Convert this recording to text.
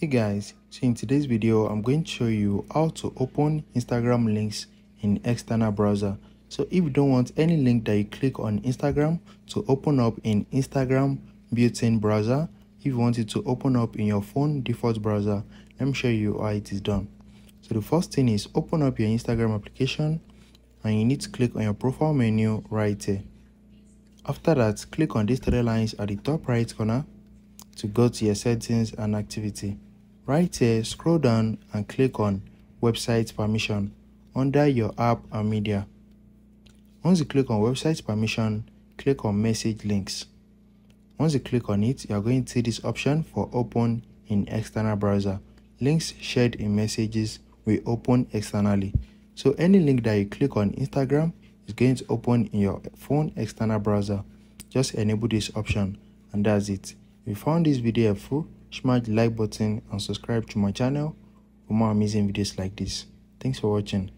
hey guys so in today's video i'm going to show you how to open instagram links in external browser. So if you don't want any link that you click on instagram to open up in instagram built-in browser if you want it to open up in your phone default browser let me show you how it is done. So the first thing is open up your instagram application and you need to click on your profile menu right here. After that click on these three lines at the top right corner to go to your settings and activity. Right here, scroll down and click on website permission under your app and media. Once you click on website permission, click on message links. Once you click on it, you are going to see this option for open in external browser. Links shared in messages will open externally. So any link that you click on Instagram is going to open in your phone external browser. Just enable this option and that's it. If you found this video helpful, smash the like button and subscribe to my channel for more amazing videos like this. Thanks for watching.